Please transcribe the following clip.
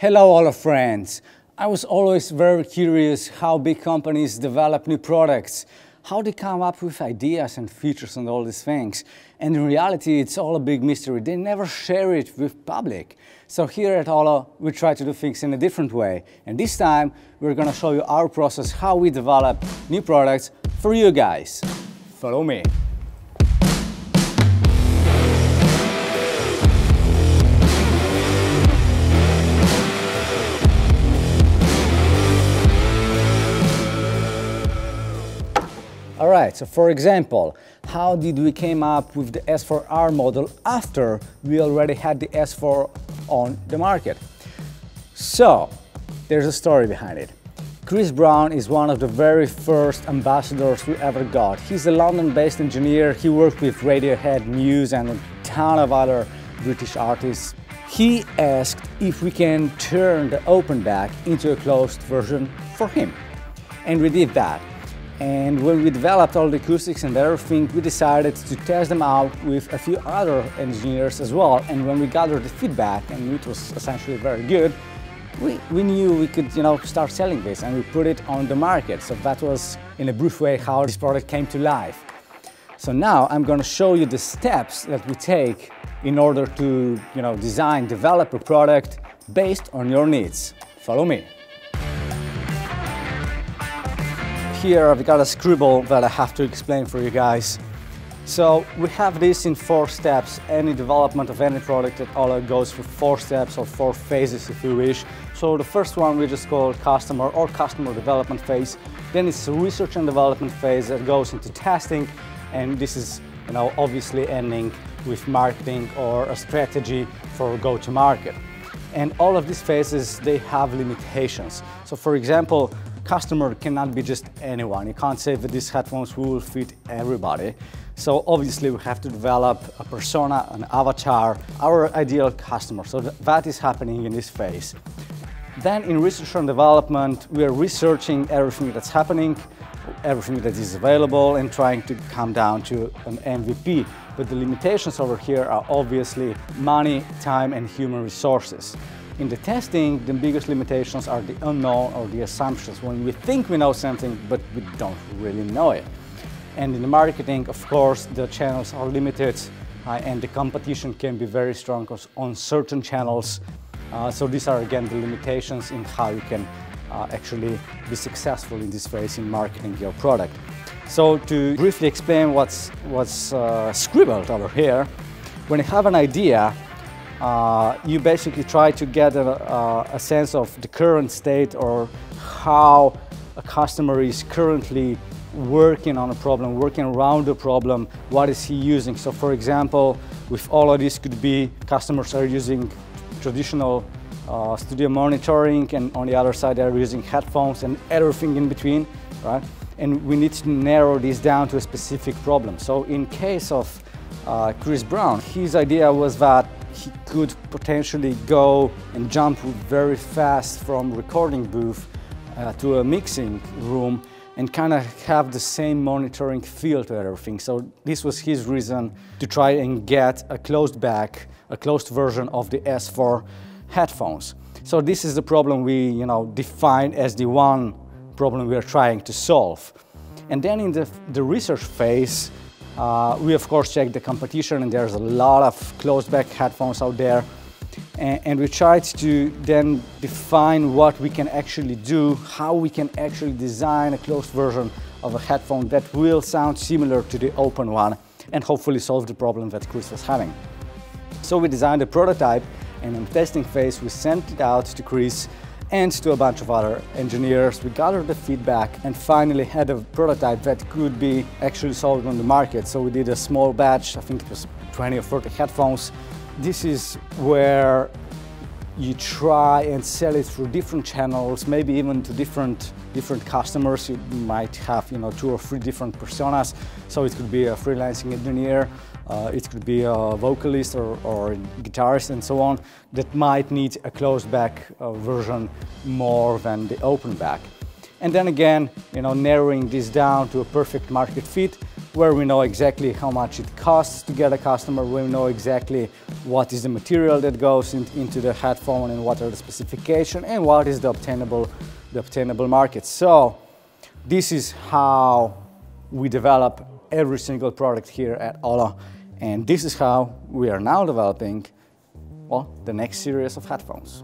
Hello all our friends. I was always very curious how big companies develop new products, how they come up with ideas and features and all these things. And in reality, it's all a big mystery. They never share it with public. So here at OLLO, we try to do things in a different way. And this time, we're gonna show you our process, how we develop new products for you guys. Follow me. All right, so for example, how did we came up with the S4R model after we already had the S4 on the market? So, there's a story behind it. Chris Brown is one of the very first ambassadors we ever got. He's a London-based engineer. He worked with Radiohead, Muse, and a ton of other British artists. He asked if we can turn the open back into a closed version for him. And we did that. And when we developed all the acoustics and everything, we decided to test them out with a few other engineers as well. And when we gathered the feedback, and it was essentially very good, we, we knew we could you know, start selling this and we put it on the market. So that was, in a brief way, how this product came to life. So now I'm going to show you the steps that we take in order to you know, design, develop a product based on your needs. Follow me. Here I've got a scribble that I have to explain for you guys. So we have this in four steps. Any development of any product at OLLO goes through four steps or four phases if you wish. So the first one we just call customer or customer development phase. Then it's research and development phase that goes into testing and this is you know, obviously ending with marketing or a strategy for go-to-market. And all of these phases, they have limitations. So for example, customer cannot be just anyone. You can't say that these headphones will fit everybody. So obviously we have to develop a persona, an avatar, our ideal customer. So that is happening in this phase. Then in research and development, we are researching everything that's happening, everything that is available and trying to come down to an MVP. But the limitations over here are obviously money, time and human resources. In the testing, the biggest limitations are the unknown or the assumptions, when we think we know something, but we don't really know it. And in the marketing, of course, the channels are limited uh, and the competition can be very strong on certain channels. Uh, so these are, again, the limitations in how you can uh, actually be successful in this phase in marketing your product. So to briefly explain what's, what's uh, scribbled over here, when you have an idea, uh, you basically try to get a, uh, a, sense of the current state or how a customer is currently working on a problem, working around the problem, what is he using. So for example, with all of this could be customers are using traditional uh, studio monitoring and on the other side they're using headphones and everything in between, right? And we need to narrow this down to a specific problem. So in case of uh, Chris Brown, his idea was that he could potentially go and jump very fast from recording booth uh, to a mixing room and kind of have the same monitoring feel to everything. So this was his reason to try and get a closed back, a closed version of the S4 headphones. So this is the problem we, you know, define as the one problem we are trying to solve. And then in the, the research phase, uh, we of course check the competition and there's a lot of closed back headphones out there. And, and we tried to then define what we can actually do, how we can actually design a closed version of a headphone that will sound similar to the open one and hopefully solve the problem that Chris was having. So we designed a prototype and in testing phase we sent it out to Chris and to a bunch of other engineers. We gathered the feedback and finally had a prototype that could be actually sold on the market. So we did a small batch, I think it was 20 or 40 headphones. This is where you try and sell it through different channels, maybe even to different different customers. You might have you know two or three different personas. So it could be a freelancing engineer, uh, it could be a vocalist or, or guitarist and so on that might need a closed back uh, version more than the open back. And then again, you know, narrowing this down to a perfect market fit, where we know exactly how much it costs to get a customer, we know exactly what is the material that goes in, into the headphone and what are the specifications and what is the obtainable, the obtainable market. So this is how we develop every single product here at OLLO. And this is how we are now developing, well, the next series of headphones.